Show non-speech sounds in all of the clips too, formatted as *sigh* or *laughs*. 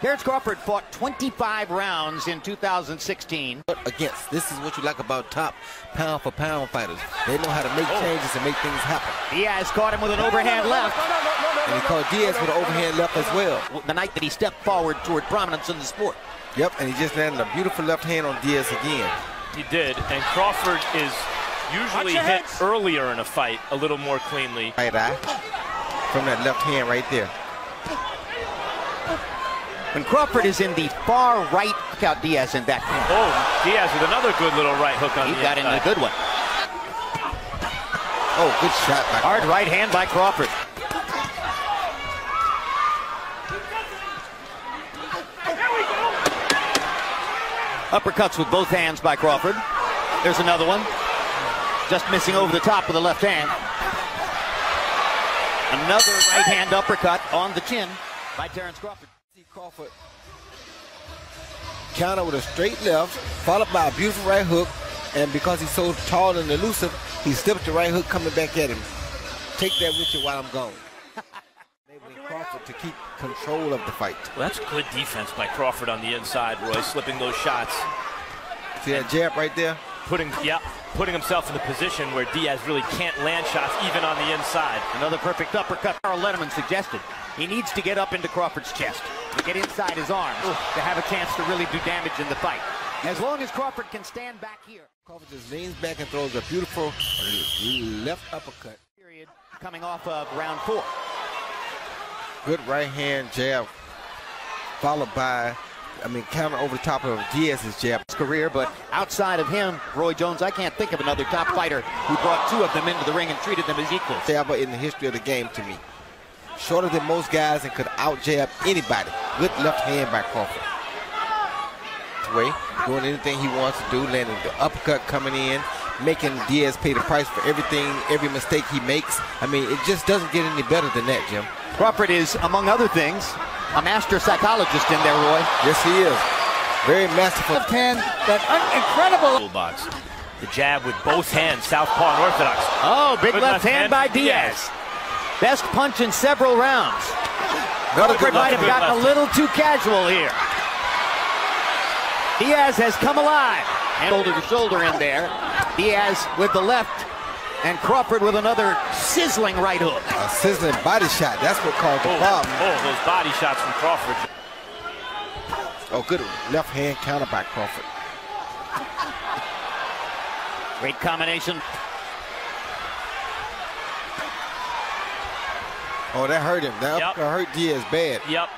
Terence Crawford fought 25 rounds in 2016. But Against. This is what you like about top pound for pound fighters. They know how to make oh. changes and make things happen. Diaz caught him with an overhand left. And he caught Diaz with an overhand left as well. The night that he stepped forward toward prominence in the sport. Yep, and he just landed a beautiful left hand on Diaz again. He did, and Crawford is usually hit earlier in a fight a little more cleanly. Right eye from that left hand right there. When Crawford is in the far right, look out Diaz in that corner. Oh, Diaz with another good little right hook on he the got in a good one. Oh, good shot. Hard right hand by Crawford. Uppercuts with both hands by Crawford. There's another one. Just missing over the top with the left hand. Another right hand uppercut on the chin by Terence Crawford. Crawford counter with a straight left, followed by a beautiful right hook. And because he's so tall and elusive, he slipped the right hook coming back at him. Take that with you while I'm gone. *laughs* Enabling Crawford to keep control of the fight. Well, that's good defense by Crawford on the inside, Roy, slipping those shots. See that jab right there? Putting, yeah, putting himself in the position where Diaz really can't land shots even on the inside. Another perfect uppercut. Carl Letterman suggested he needs to get up into Crawford's chest, to get inside his arms, to have a chance to really do damage in the fight. As long as Crawford can stand back here. Crawford just leans back and throws a beautiful left uppercut. Period coming off of round four. Good right hand jab, followed by I mean, counter over the top of Diaz's jab. His Career, but outside of him, Roy Jones, I can't think of another top fighter who brought two of them into the ring and treated them as equals. Jabber in the history of the game to me. Shorter than most guys and could out jab anybody. Good left hand by Crawford. Way, doing anything he wants to do, landing the uppercut coming in, making Diaz pay the price for everything, every mistake he makes. I mean, it just doesn't get any better than that, Jim. Crawford is, among other things, a master psychologist in there, Roy. Yes, he is. Very masterful. Left hand, that incredible. Toolbox. The jab with both hands, southpaw and orthodox. Oh, big left, left, hand, hand by Diaz. Diaz. Best punch in several rounds. Not good might have gotten a little too casual here. Diaz has come alive. And shoulder to shoulder in there. Diaz with the left and Crawford with another sizzling right hook. A sizzling body shot. That's what caused the oh, problem. Oh, those body shots from Crawford. Oh, good left hand counter by Crawford. Great combination. Oh, that hurt him. That yep. hurt Diaz bad. Yep.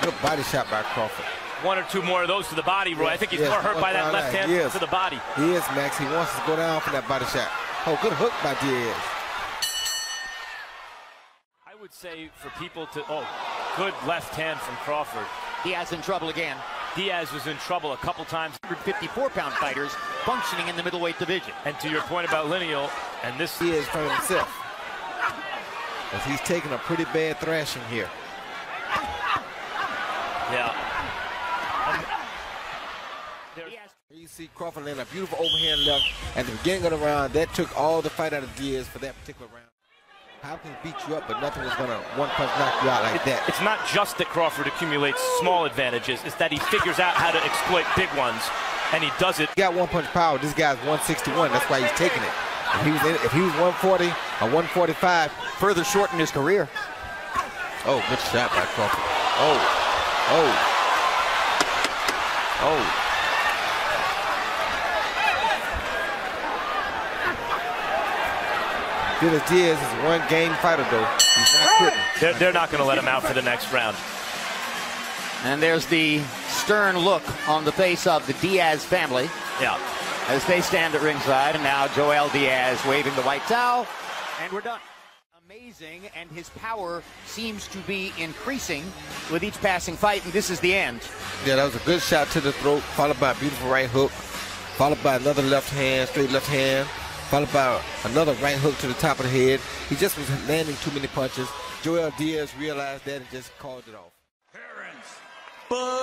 Good body shot by Crawford. One or two more of those to the body, Roy. Yes, I think he's yes, more hurt by that left hand to the body. He is, Max. He wants to go down for that body shot. Oh, good hook by Diaz. I would say for people to, oh, good left hand from Crawford. Diaz in trouble again. Diaz was in trouble a couple times. 154-pound fighters functioning in the middleweight division. And to your point about Lineal, and this is for himself. As he's taking a pretty bad thrashing here. Yeah. You see Crawford land a beautiful overhand left at the beginning of the round. That took all the fight out of Diaz for that particular round. Hopkins beat you up, but nothing was going to one punch knock you out like it, that. It's not just that Crawford accumulates small advantages. It's that he figures out how to exploit big ones, and he does it. He got one punch power. This guy's 161. That's why he's taking it. If he was, in, if he was 140 or 145, further shorten his career. Oh, good shot by Crawford. Oh, oh, oh. Felix Diaz is one game fighter, though. He's not quitting. They're, they're not going to let him out for the next round. And there's the stern look on the face of the Diaz family. Yeah. As they stand at ringside, and now Joel Diaz waving the white towel, and we're done. Amazing, and his power seems to be increasing with each passing fight, and this is the end. Yeah, that was a good shot to the throat, followed by a beautiful right hook, followed by another left hand, straight left hand, followed by another right hook to the top of the head. He just was landing too many punches. Joel Diaz realized that and just called it off. Parents. Bud